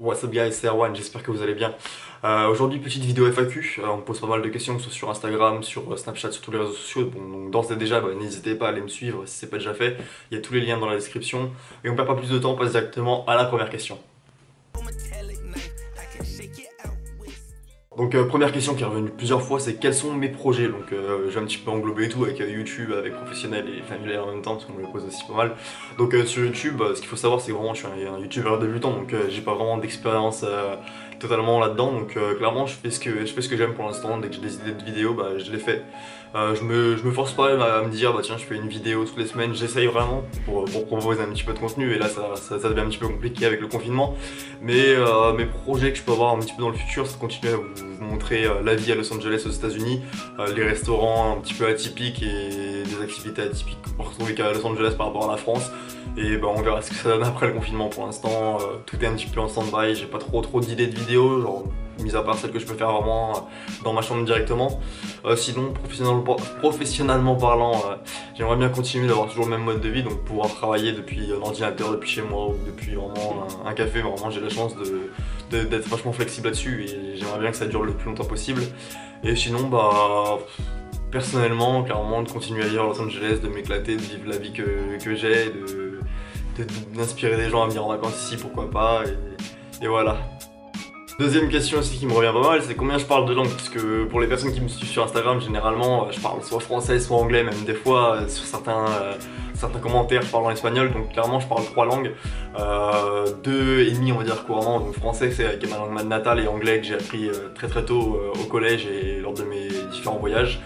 What's up guys, c'est Erwan, j'espère que vous allez bien. Euh, Aujourd'hui, petite vidéo FAQ, euh, on pose pas mal de questions, que ce soit sur Instagram, sur euh, Snapchat, sur tous les réseaux sociaux. Bon, donc d'ores et déjà, bah, n'hésitez pas à aller me suivre si c'est pas déjà fait. Il y a tous les liens dans la description. Et on perd pas plus de temps, on passe directement à la première question. Donc euh, première question qui est revenue plusieurs fois, c'est quels sont mes projets? Donc euh, j'ai un petit peu englobé tout avec euh, YouTube, avec professionnel et familial en même temps parce qu'on me le pose aussi pas mal. Donc euh, sur YouTube, ce qu'il faut savoir c'est que vraiment je suis un, un YouTuber débutant donc j'ai pas vraiment d'expérience totalement là-dedans. Donc euh, clairement je fais ce que je fais ce que j'aime pour l'instant. Dès que j'ai des idées de vidéos, bah, je les fais. Euh, je, me, je me force pas à, me dire bah tiens je fais une vidéo toutes les semaines. J'essaye vraiment pour, pour proposer un petit peu de contenu et là ça, ça, ça devient un petit peu compliqué avec le confinement. Mais euh, mes projets que je peux avoir un petit peu dans le futur, c'est de continuer à vous, vous montrer la vie à Los Angeles aux États-Unis, les restaurants un petit peu atypiques et des activités atypiques qu'on peut retrouver qu'à Los Angeles par rapport à la France. Et bah, on verra ce que ça donne après le confinement. Pour l'instant, euh, tout est un petit peu en stand-by. J'ai pas trop trop d'idées de vidéos, genre mis à part celles que je peux faire vraiment euh, dans ma chambre directement. Euh, sinon, professionnellement, parlant, j'aimerais bien continuer d'avoir toujours le même mode de vie, donc pouvoir travailler depuis l'ordinateur, depuis chez moi ou depuis vraiment un, café. Vraiment, j'ai la chance de de- d'être vachement flexible là-dessus et j'aimerais bien que ça dure le plus longtemps possible. Et sinon, bah personnellement, clairement, de continuer à vivre à Los Angeles, de m'éclater, de vivre la vie que, j'ai, de de- d'inspirer des gens à venir en vacances ici, pourquoi pas, et, voilà. Deuxième question aussi qui me revient pas mal, c'est combien je parle de langues, parce que pour les personnes qui me suivent sur Instagram, généralement, je parle soit français, soit anglais, même des fois, euh, sur certains, euh, certains commentaires, je espagnol, donc clairement, je parle trois langues, euh, deux et demi, on va dire, couramment, donc français, c'est ma langue natale, et anglais que j'ai appris très très tôt au collège et lors de mes différents voyages.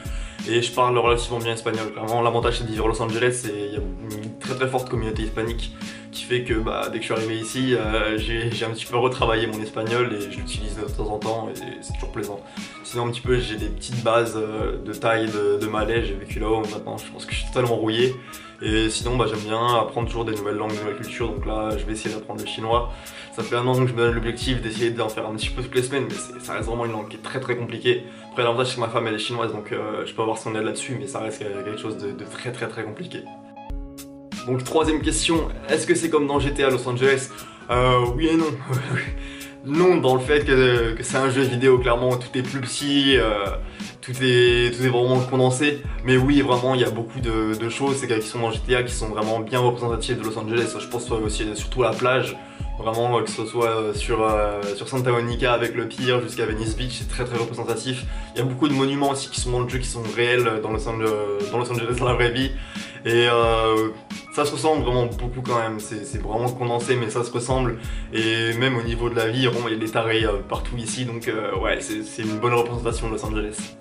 Et je parle relativement bien espagnol. Clairement, l'avantage c'est de vivre à Los Angeles, c'est il y a une très très forte communauté hispanique qui fait que bah, dès que je suis arrivé ici, euh, j'ai un petit peu retravaillé mon espagnol et je l'utilise de temps en temps et c'est toujours plaisant. Sinon un petit peu j'ai des petites bases euh, de taille de, de malais, j'ai vécu là-haut maintenant, je pense que je suis totalement rouillé. Et sinon bah, j'aime bien apprendre toujours des nouvelles langues, des nouvelles cultures, donc là je vais essayer d'apprendre le chinois. Ça fait un an que je me donne l'objectif d'essayer d'en faire un petit peu toutes les semaines, mais ça reste vraiment une langue qui est très très compliquée. Après l'avantage c'est que ma femme elle est chinoise donc euh, je peux avoir son aide là-dessus, mais ça reste quelque chose de, de très très très compliqué. Donc troisième question, est-ce que c'est comme dans GTA Los Angeles? Euh, Oui et non. non dans le fait que, c'est un jeu vidéo, clairement tout est plus petit, euh, tout, est, vraiment condensé. Mais oui, vraiment, il y a beaucoup de, de choses qui sont dans GTA qui sont vraiment bien représentatives de Los Angeles. Je pense aussi surtout à la plage. Vraiment, que ce soit sur, euh, Santa Monica avec le pier jusqu'à Venice Beach, c'est très très représentatif. Il y a beaucoup de monuments aussi qui sont dans le jeu, qui sont réels dans, Los Angeles, dans la vraie vie. Et euh, ça se ressemble vraiment beaucoup quand même, c'est vraiment condensé mais ça se ressemble. Et même au niveau de la vie, il y a des tarés euh, partout ici. Donc euh, ouais c'est une bonne représentation de Los Angeles.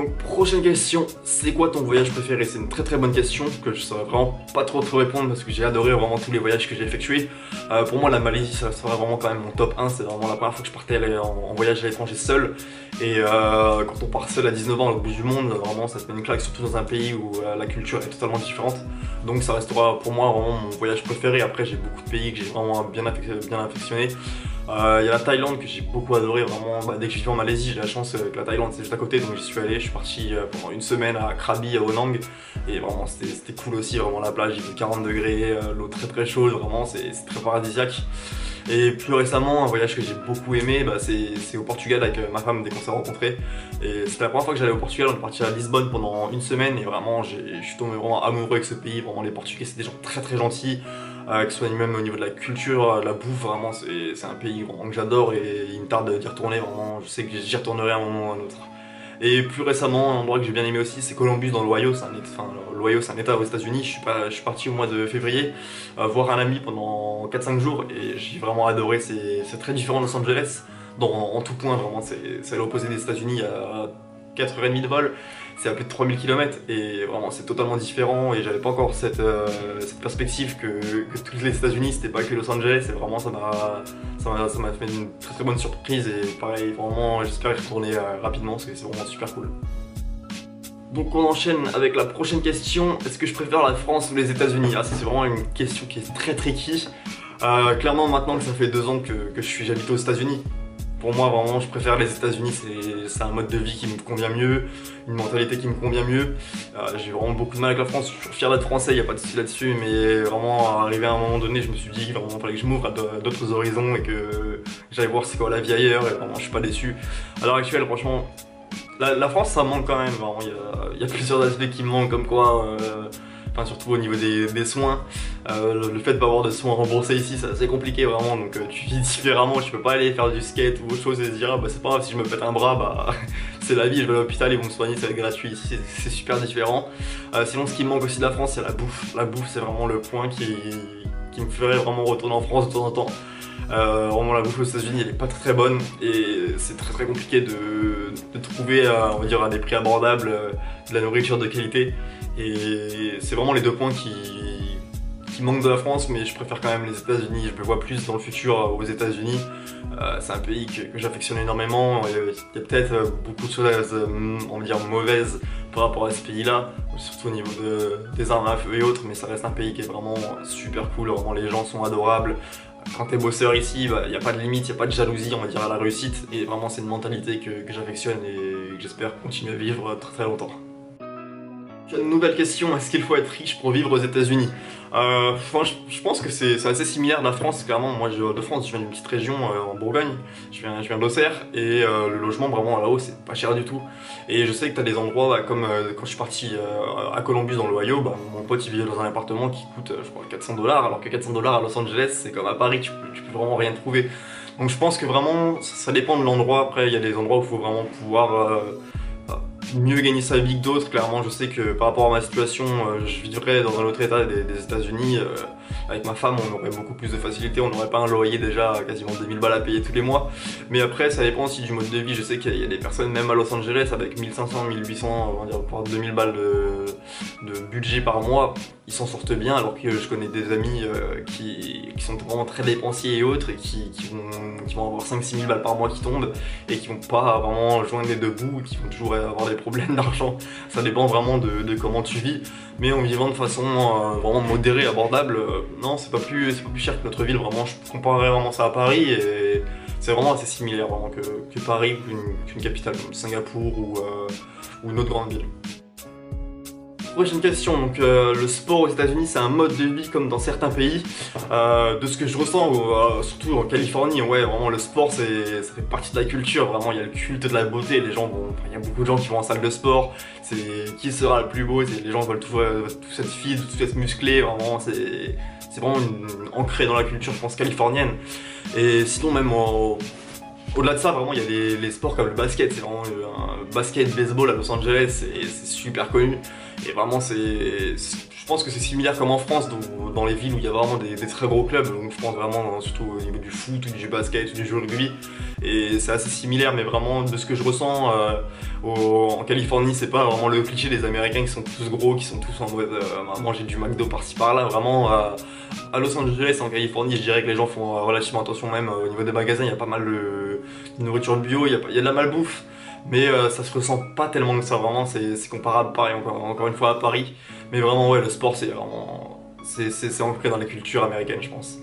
Donc prochaine question, c'est quoi ton voyage préféré? C'est une très très bonne question que je saurais vraiment pas trop trop répondre parce que j'ai adoré vraiment tous les voyages que j'ai effectués. Euh, pour moi la Malaisie ça sera vraiment quand même mon top 1, c'est vraiment la première fois que je partais en, voyage à l'étranger seul et euh, quand on part seul à 19 ans au bout du monde, vraiment ça te met une claque surtout dans un pays où euh, la culture est totalement différente. Donc ça restera pour moi vraiment mon voyage préféré. Après j'ai beaucoup de pays que j'ai vraiment bien, affec- bien affectionné. Euh, Il y a la Thaïlande que j'ai beaucoup adoré vraiment. Bah, dès que je suis en Malaisie, j'ai la chance euh, que la Thaïlande c'est juste à côté, donc j'y suis allé. Je suis parti euh, pendant une semaine à Krabi, à Onang, et vraiment c'était cool aussi. Vraiment la plage, il fait 40 degrés, euh, l'eau très très chaude, vraiment c'est très paradisiaque. Et plus récemment, un voyage que j'ai beaucoup aimé, bah, c'est au Portugal avec euh, ma femme dès qu'on s'est rencontrés. Et c'était la première fois que j'allais au Portugal. On est parti à Lisbonne pendant une semaine et vraiment, je suis tombé vraiment amoureux avec ce pays. Vraiment, les Portugais, c'est des gens très très gentils, euh, que ce soit même au niveau de la culture, euh, la bouffe. Vraiment, c'est un pays que j'adore et il me tarde d'y retourner. Vraiment, je sais que j'y retournerai à un moment ou à un autre. Et plus récemment, un endroit que j'ai bien aimé aussi, c'est Columbus dans l'Ohio. C'est un, enfin, l'Ohio, c'est un état aux États-Unis. Je suis pas, je suis parti au mois de février euh, voir un ami pendant 4-5 jours et j'ai vraiment adoré. C'est très différent de Los Angeles dans, en tout point. Vraiment, c'est l'opposé des États-Unis 4h30 de vol. C'est à plus de 3000 km et vraiment c'est totalement différent et j'avais pas encore cette, euh, perspective que, tous les États-Unis c'était pas que Los Angeles et vraiment ça m'a fait une très très bonne surprise et pareil vraiment j'espère y retourner euh, rapidement parce que c'est vraiment super cool. Donc on enchaîne avec la prochaine question. Est-ce que je préfère la France ou les États-Unis? Ah ça c'est vraiment une question qui est très tricky. Euh, clairement maintenant que ça fait deux ans que, je suis j'habite aux États-Unis, pour moi, vraiment, je préfère les États-Unis. C'est un mode de vie qui me convient mieux, une mentalité qui me convient mieux. Euh, j'ai vraiment beaucoup de mal avec la France. Je suis fier d'être français, il n'y a pas de souci là-dessus. Mais vraiment, arrivé à un moment donné, je me suis dit vraiment, fallait que je m'ouvre à d'autres horizons et que j'allais voir c'est quoi la vie ailleurs. Et vraiment, je suis pas déçu. À l'heure actuelle, franchement, la, France, ça manque quand même. Il y, a plusieurs aspects qui me manquent, comme quoi. Euh, enfin surtout au niveau des, soins. Euh, le, fait de pas avoir de soins remboursés ici, c'est compliqué vraiment, donc euh, tu vis différemment, tu peux pas aller faire du skate ou autre chose et se dire ah, bah c'est pas grave si je me pète un bras, bah c'est la vie, je vais à l'hôpital, ils vont me soigner, ça va être gratuit ici, c'est super différent. Euh, sinon ce qui me manque aussi de la France, c'est la bouffe. La bouffe c'est vraiment le point qui, me ferait vraiment retourner en France de temps en temps. vraiment la bouffe aux États-Unis elle est pas très bonne et c'est très très compliqué de, trouver on va dire à des prix abordables de la nourriture de qualité. Et c'est vraiment les deux points qui, manquent de la France, mais je préfère quand même les États-Unis. Je me vois plus dans le futur euh, aux États-Unis. Euh, c'est un pays que, j'affectionne énormément. Il y a peut-être euh, beaucoup de choses, on va dire, mauvaises par rapport à ce pays-là, surtout au niveau des armes à feu et autres, mais ça reste un pays qui est vraiment super cool. Vraiment, les gens sont adorables. Quand t'es bosseur ici, bah, il n'y a pas de limite, il n'y a pas de jalousie, on va dire, à la réussite. Et vraiment, c'est une mentalité que, que j'affectionne et que j'espère continuer à vivre très très longtemps. Une nouvelle question, est-ce qu'il faut être riche pour vivre aux États-Unis euh, je, pense que c'est assez similaire de la France, clairement. Moi, je, de France, je viens d'une petite région euh, en Bourgogne, je viens, je viens d'Auxerre, et euh, le logement, vraiment là-haut, c'est pas cher du tout. Et je sais que tu as des endroits, bah, comme quand je suis parti à Columbus dans l'Ohio, bah, mon pote il vivait dans un appartement qui coûte, je crois, 400 dollars, alors que 400 dollars à Los Angeles, c'est comme à Paris, tu peux, tu peux vraiment rien trouver. Donc je pense que vraiment, ça, dépend de l'endroit. Après, il y a des endroits où il faut vraiment pouvoir mieux gagner sa vie que d'autres. Clairement, je sais que par rapport à ma situation, euh, je vivrais dans un autre état des, États-Unis. Avec ma femme, on aurait beaucoup plus de facilité. On n'aurait pas un loyer déjà quasiment 2000 balles à payer tous les mois. Mais après, ça dépend aussi du mode de vie. Je sais qu'il y a des personnes, même à Los Angeles, avec 1500, 1800, on va dire, voire 2000 balles de, budget par mois, ils s'en sortent bien. Alors que je connais des amis euh, qui, sont vraiment très dépensiers et autres et qui, vont, qui vont avoir 5-6 000 balles par mois qui tombent et qui vont pas vraiment joindre les deux bouts, qui vont toujours avoir des problèmes d'argent. Ça dépend vraiment de, comment tu vis. Mais en vivant de façon euh, vraiment modérée, abordable, euh, non, c'est pas, plus, pas plus cher que notre ville. Vraiment, je comparerais vraiment ça à Paris et c'est vraiment assez similaire que, Paris, qu'une capitale comme Singapour ou, euh, ou une autre grande ville. Prochaine question, donc euh, le sport aux États-Unis c'est un mode de vie comme dans certains pays. Euh, de ce que je ressens, euh, surtout en Californie, ouais, vraiment le sport c'est ça fait partie de la culture. Vraiment, il y a le culte de la beauté. Les gens vont, il y a beaucoup de gens qui vont en salle de sport. C'est qui sera le plus beau. Les gens veulent tout, cette fille, tout être musclé. Vraiment, c'est c'est vraiment ancré dans la culture, je pense californienne. Et sinon même au-delà de ça, vraiment, il y a les, sports comme le basket. C'est vraiment un basket, baseball à Los Angeles, c'est super connu. Et vraiment, c'est, je pense que c'est similaire comme en France, dans, les villes où il y a vraiment des, très gros clubs. Donc je pense vraiment surtout au niveau du foot, du basket, du jeu rugby. Et c'est assez similaire, mais vraiment de ce que je ressens euh, en Californie, c'est pas vraiment le cliché des Américains qui sont tous gros, qui sont tous en mode euh, manger du McDo par-ci par-là. Vraiment, euh, à Los Angeles, en Californie, je dirais que les gens font relativement attention même au niveau des magasins. Il y a pas mal de, nourriture bio, il y, il y a de la malbouffe mais euh, ça se ressent pas tellement que ça, vraiment, c'est comparable pareil encore, encore une fois à Paris, mais vraiment ouais, le sport c'est vraiment, c'est ancré dans la culture américaine je pense.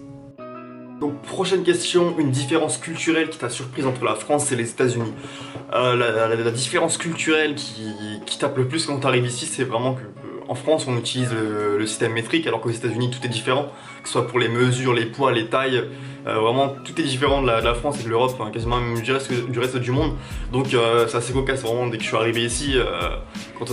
Donc prochaine question, une différence culturelle qui t'a surprise entre la France et les États-Unis. Euh, la, différence culturelle qui, qui tape le plus quand t'arrives ici, c'est vraiment que en France, on utilise le, système métrique, alors qu'aux États-Unis, tout est différent, que ce soit pour les mesures, les poids, les tailles. Euh, vraiment, tout est différent de la, France et de l'Europe, quasiment même du reste, du reste du monde. Donc, euh, c'est assez cocasse vraiment dès que je suis arrivé ici. Euh, quand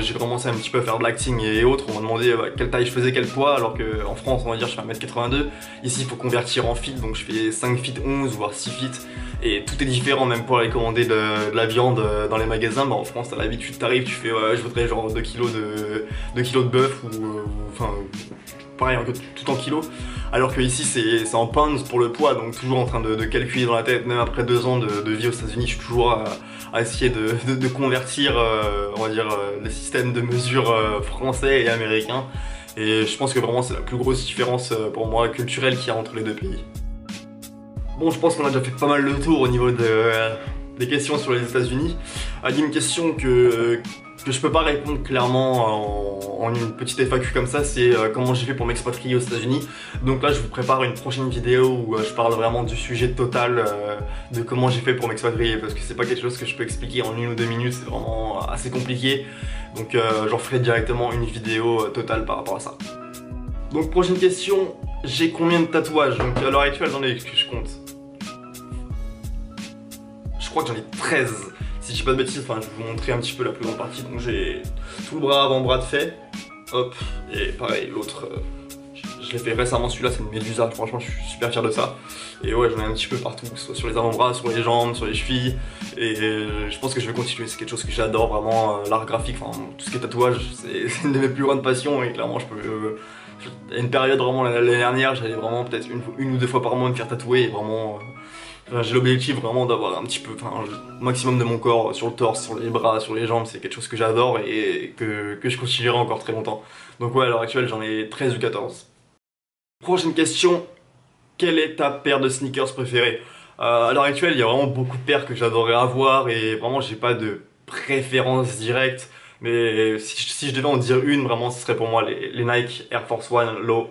j'ai commencé un petit peu à faire de l'acting et autres, on m'a demandé quelle taille je faisais, quel poids, alors qu'en France, on va dire, je fais 1m82. Ici, il faut convertir en feet, donc je fais 5 feet 11, voire 6 feet. Et tout est différent, même pour aller commander de, la viande dans les magasins. Bah, en France, t'as l'habitude, t'arrives, tu fais, je voudrais genre 2 kilos de, 2 kilos de bœuf ou, enfin, pareil, tout en kilos. Alors que ici, c'est en pounds pour le poids, donc toujours en train de, calculer dans la tête, même après deux ans de, vie aux États-Unis, je suis toujours à, essayer de, convertir, euh, on va dire, euh, les systèmes de mesure euh, français et américains. Et je pense que vraiment, c'est la plus grosse différence pour moi culturelle qu'il y a entre les deux pays. Bon, je pense qu'on a déjà fait pas mal le tour au niveau de, des questions sur les États-Unis. Il une question que que je peux pas répondre clairement en, une petite FAQ comme ça, c'est euh, comment j'ai fait pour m'expatrier aux États-Unis. Donc là, je vous prépare une prochaine vidéo où euh, je parle vraiment du sujet total euh, de comment j'ai fait pour m'expatrier parce que c'est pas quelque chose que je peux expliquer en une ou deux minutes, c'est vraiment assez compliqué. Donc j'en ferai directement une vidéo totale par rapport à ça. Donc prochaine question, j'ai combien de tatouages? Donc à l'heure actuelle, j'en ai que je compte? Je crois que j'en ai 13 si je dis pas de bêtises, enfin je vais vous montrer un petit peu la plus grande partie. Donc j'ai tout le bras avant-bras de fait, hop, et pareil, l'autre, euh, je l'ai fait récemment celui-là, c'est une médusa, franchement je suis super fier de ça. Et ouais, j'en ai un petit peu partout, soit sur les avant-bras, sur les jambes, sur les chevilles, et je pense que je vais continuer, c'est quelque chose que j'adore vraiment, euh, l'art graphique, enfin tout ce qui est tatouage, c'est une de mes plus grandes passions, et clairement je peux... Euh, une période vraiment l'année dernière, j'allais vraiment peut-être une, une, ou deux fois par mois me faire tatouer, et vraiment j'ai l'objectif vraiment d'avoir un petit peu, enfin, maximum de mon corps sur le torse, sur les bras, sur les jambes, c'est quelque chose que j'adore et que, je continuerai encore très longtemps. Donc ouais, à l'heure actuelle, j'en ai 13 ou 14. Prochaine question, quelle est ta paire de sneakers préférée? Euh, À l'heure actuelle, il y a vraiment beaucoup de paires que j'adorerais avoir et vraiment, j'ai pas de préférence directe. Mais si, je devais en dire une, vraiment, ce serait pour moi les, les Nike Air Force One Low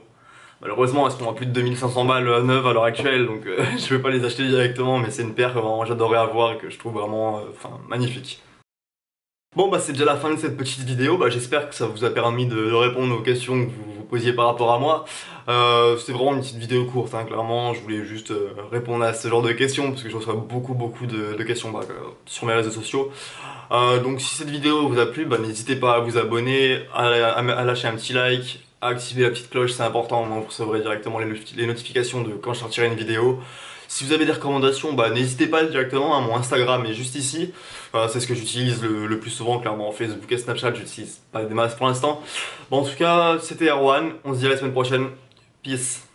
Malheureusement, elles sont à plus de 2500 balles neuves à l'heure actuelle, donc euh, je vais pas les acheter directement, mais c'est une paire que vraiment j'adorais avoir et que je trouve vraiment euh, magnifique. Bon bah c'est déjà la fin de cette petite vidéo, bah, j'espère que ça vous a permis de, répondre aux questions que vous vous posiez par rapport à moi. Euh, c'est vraiment une petite vidéo courte, hein, clairement, je voulais juste euh, répondre à ce genre de questions parce que je reçois beaucoup beaucoup de, questions bah, sur mes réseaux sociaux. donc si cette vidéo vous a plu, bah, n'hésitez pas à vous abonner, à lâcher un petit like, activer la petite cloche, c'est important, vous recevrez directement les, notifications de quand je sortirai une vidéo. Si vous avez des recommandations, bah, n'hésitez pas directement, à mon Instagram est juste ici. c'est ce que j'utilise le, plus souvent, clairement, Facebook et Snapchat, j'utilise pas des masses pour l'instant. En tout cas, c'était Erwan, on se dit à la semaine prochaine. Peace